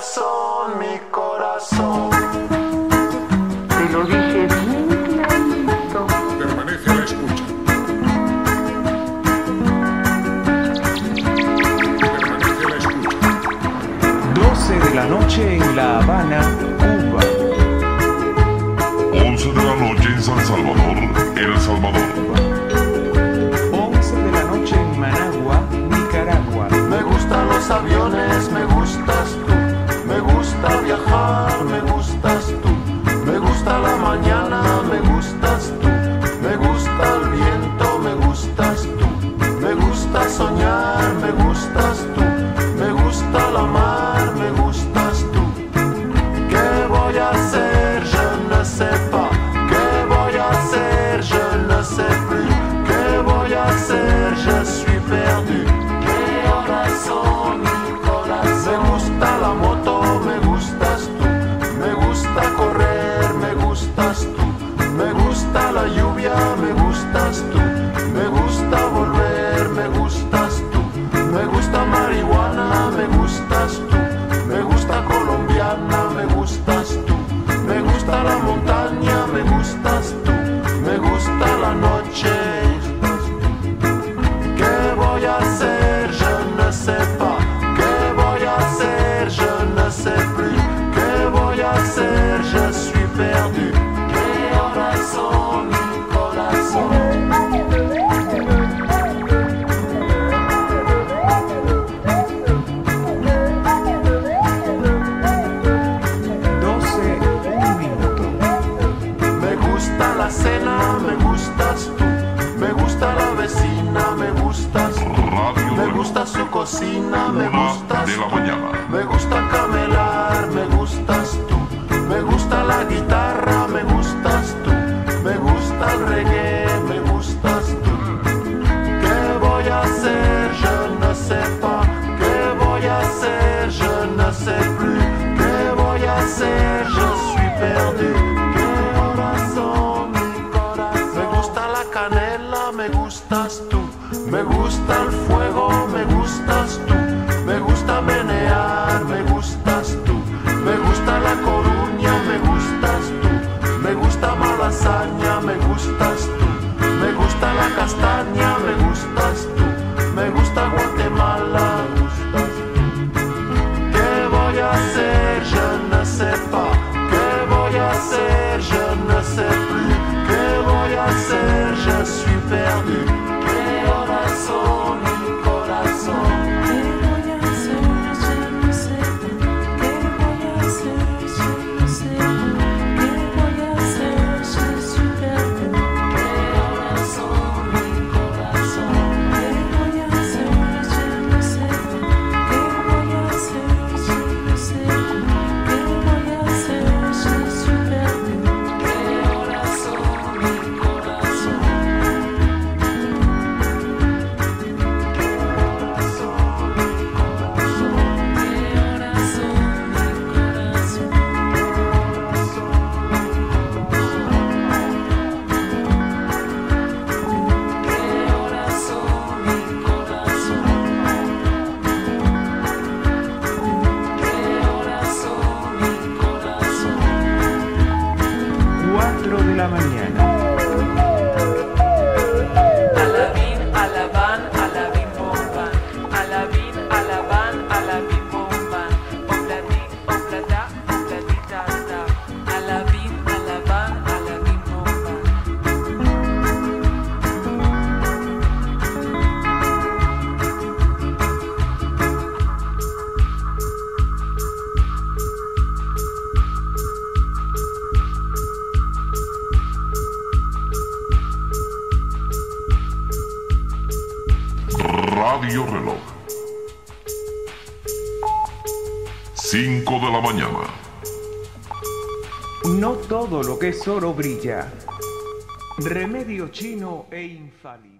corazón, mi corazón. Te lo dije bien clarito. Permanece a la escucha. Permanece a la escucha. 12 de la noche en La Habana, Cuba. 11 de la noche en San Salvador, El Salvador. ¿Qué voy a hacer? Je suis perdu. ¿Qué horas son? Me gusta la moto, me gustas tú. Me gusta correr, me gustas tú. Me gusta la lluvia, me gustas tú. Me gusta volver, me gustas tú. Me gusta marihuana, me gustas tú. Me gusta colombiana, me gustas tú. Me gusta la montaña, gusta vecina, me gustas tú. Me gusta su cocina, me gustas de la mañana. Me gusta camelar, me gustas tú. Me gusta la guitarra, me gustas tú. Me gusta el reggae, me gustas tú. ¿Qué voy a hacer? Je ne sais pas. ¿Qué voy a hacer? Je ne sais plus. ¿Qué voy a hacer? Je suis perdu. ¿Qué horas son? Mi corazón. Me gusta la canela, me gustas tú. Me gusta el fuego, me gustas tú. Me gusta menear, me gustas tú. Me gusta la coruña, me gustas tú. Me gusta malasaña, me gustas tú. Me gusta la castaña, me gustas tú. Me gusta Guatemala, me gustas tú. ¿Qué voy a hacer? Je ne sais. La mañana. Radio Reloj. 5 de la mañana. No todo lo que es oro brilla. Remedio chino e infalible.